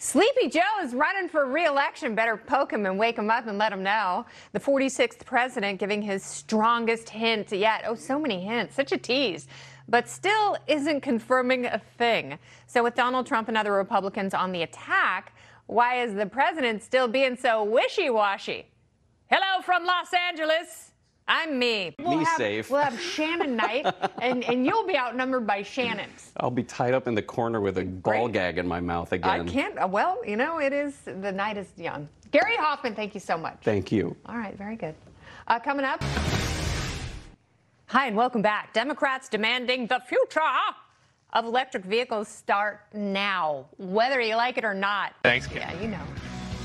Sleepy Joe is running for re-election. Better poke him and wake him up and let him know. The 46th president giving his strongest hint yet. Oh, so many hints. Such a tease. But still isn't confirming a thing. So with Donald Trump and other Republicans on the attack, why is the president still being so wishy-washy? Hello from Los Angeles. I'm me. We'll me have, safe. We'll have Shannon Knight, and, and you'll be outnumbered by Shannon's. I'll be tied up in the corner with a ball gag in my mouth again. I can't. Uh, well, you know, it is, the night is young. Gary Hoffman, thank you so much. Thank you. All right, very good. Uh, coming up. Hi, and welcome back. Democrats demanding the future of electric vehicles start now, whether you like it or not. Thanks, Kim. Yeah, you know.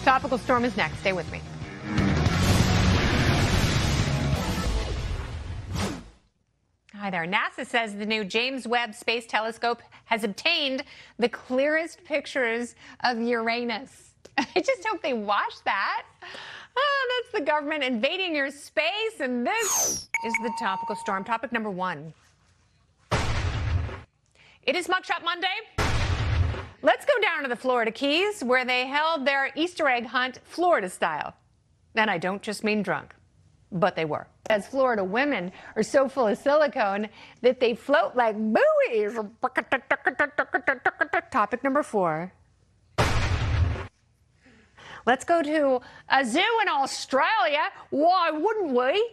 Tropical storm is next. Stay with me. Hi there. NASA says the new James Webb Space Telescope has obtained the clearest pictures of Uranus. I just hope they watch that. Oh, that's the government invading your space, and this is the topical storm. Topic number one. It is Mugshot Monday. Let's go down to the Florida Keys, where they held their Easter egg hunt Florida style. And I don't just mean drunk but they were. As Florida women are so full of silicone that they float like buoys. Topic number four. Let's go to a zoo in Australia. Why wouldn't we?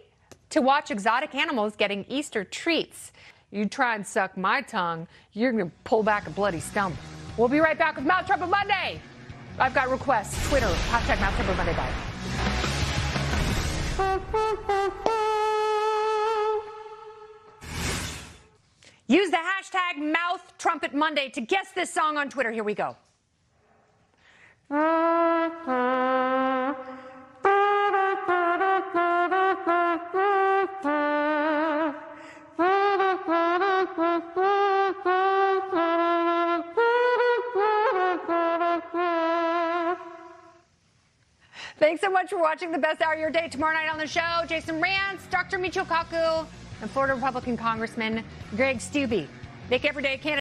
To watch exotic animals getting Easter treats. You try and suck my tongue, you're going to pull back a bloody stump. We'll be right back with Mouth Trumpet Monday. I've got requests. Twitter, hashtag Mouth Trumpet Monday. Bye. Use the hashtag Mouth Trumpet Monday to guess this song on Twitter. Here we go. Thanks so much for watching the best hour of your day. Tomorrow night on the show, Jason Rantz, Dr. Michio Kaku, and Florida Republican Congressman Greg Steube. Make everyday Kennedy.